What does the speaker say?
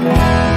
Yeah.